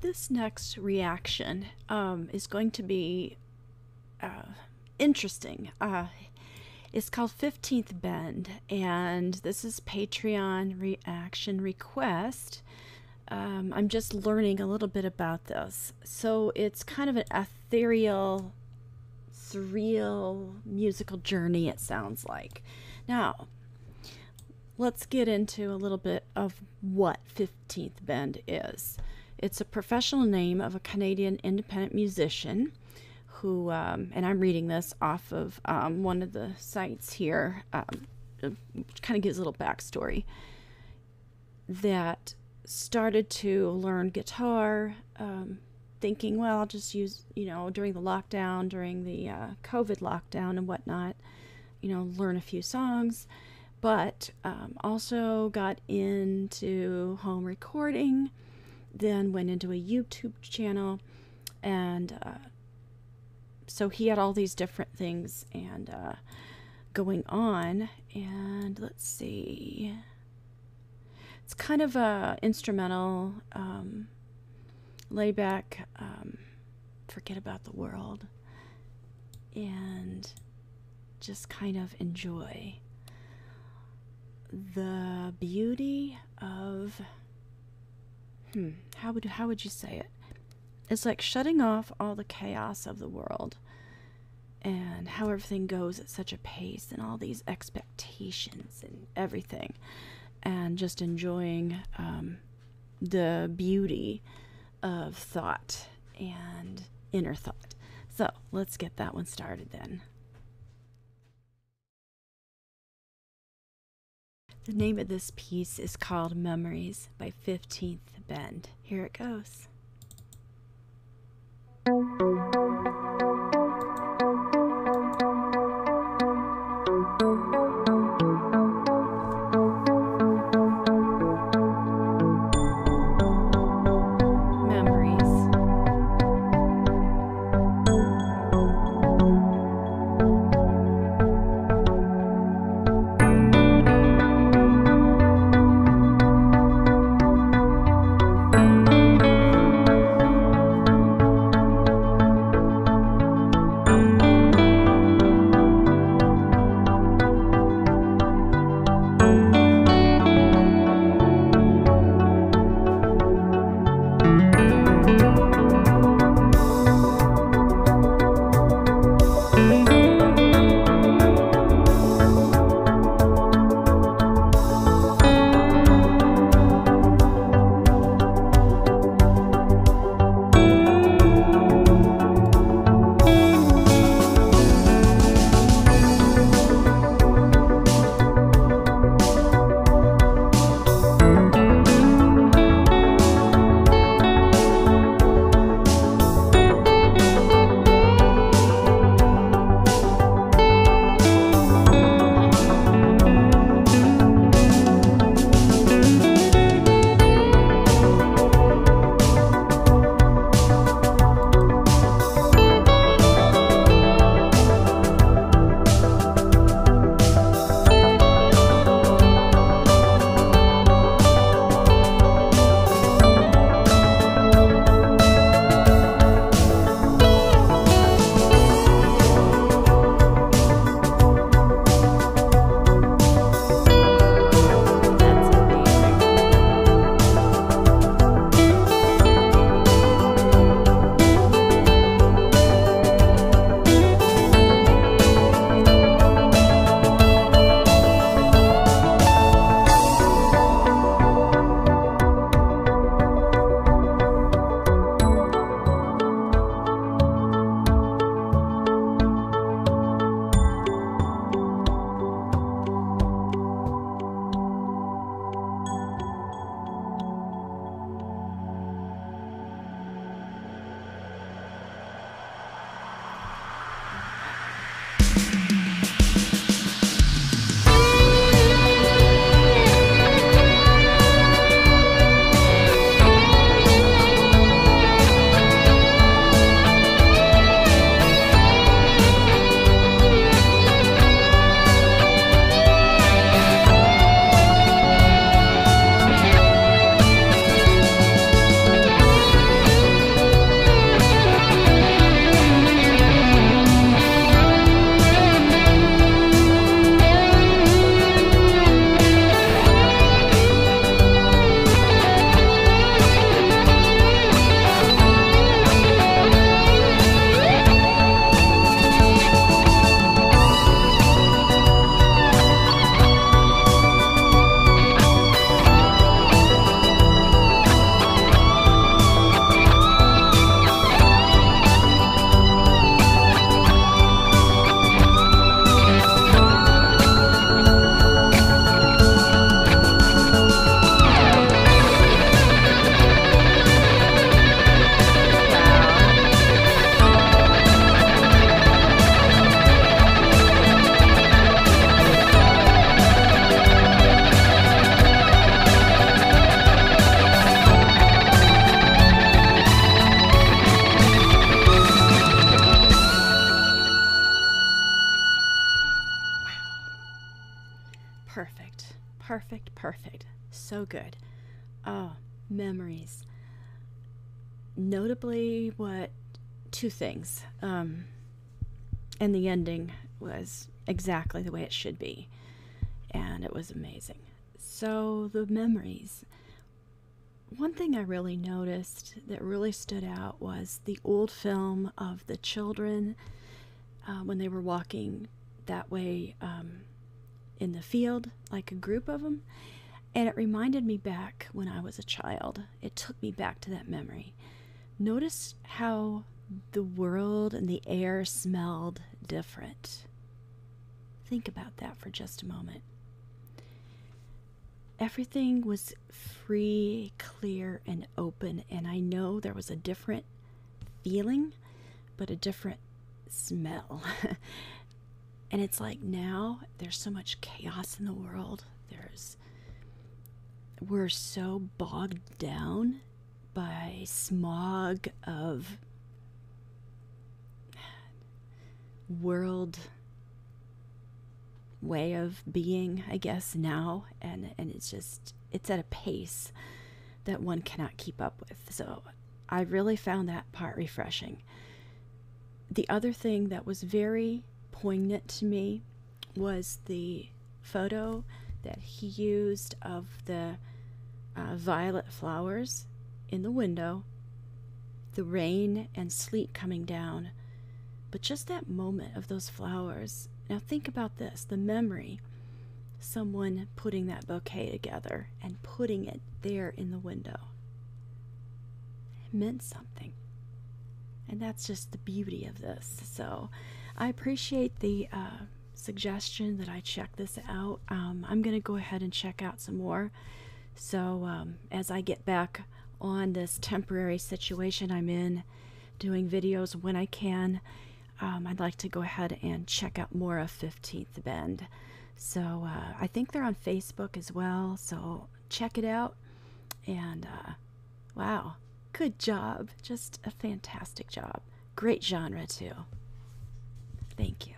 this next reaction um, is going to be uh, interesting. Uh, it's called 15th Bend, and this is Patreon reaction request. Um, I'm just learning a little bit about this. So it's kind of an ethereal, surreal musical journey, it sounds like. Now, let's get into a little bit of what 15th Bend is. It's a professional name of a Canadian independent musician who, um, and I'm reading this off of um, one of the sites here, um, kind of gives a little backstory, that started to learn guitar, um, thinking, well, I'll just use, you know, during the lockdown, during the uh, COVID lockdown and whatnot, you know, learn a few songs. But um, also got into home recording, then went into a YouTube channel, and uh, so he had all these different things and uh, going on. And let's see, it's kind of a instrumental, um, layback, um, forget about the world, and just kind of enjoy the beauty of hmm how would how would you say it? It's like shutting off all the chaos of the world and how everything goes at such a pace and all these expectations and everything and just enjoying um, the beauty of thought and inner thought. So let's get that one started then. The name of this piece is called Memories by 15th Bend. Here it goes. Perfect. So good. Oh, memories. Notably, what two things. Um, and the ending was exactly the way it should be. And it was amazing. So, the memories. One thing I really noticed that really stood out was the old film of the children uh, when they were walking that way um, in the field, like a group of them. And it reminded me back when I was a child. It took me back to that memory. Notice how the world and the air smelled different. Think about that for just a moment. Everything was free, clear, and open, and I know there was a different feeling, but a different smell. and it's like now there's so much chaos in the world. There's we're so bogged down by smog of world way of being, I guess, now. And, and it's just, it's at a pace that one cannot keep up with. So I really found that part refreshing. The other thing that was very poignant to me was the photo that he used of the uh, violet flowers in the window, the rain and sleet coming down, but just that moment of those flowers. Now, think about this the memory someone putting that bouquet together and putting it there in the window. It meant something. And that's just the beauty of this. So I appreciate the uh, suggestion that I check this out. Um, I'm going to go ahead and check out some more. So um, as I get back on this temporary situation I'm in, doing videos when I can, um, I'd like to go ahead and check out more of 15th Bend. So uh, I think they're on Facebook as well. So check it out. And uh, wow, good job. Just a fantastic job. Great genre, too. Thank you.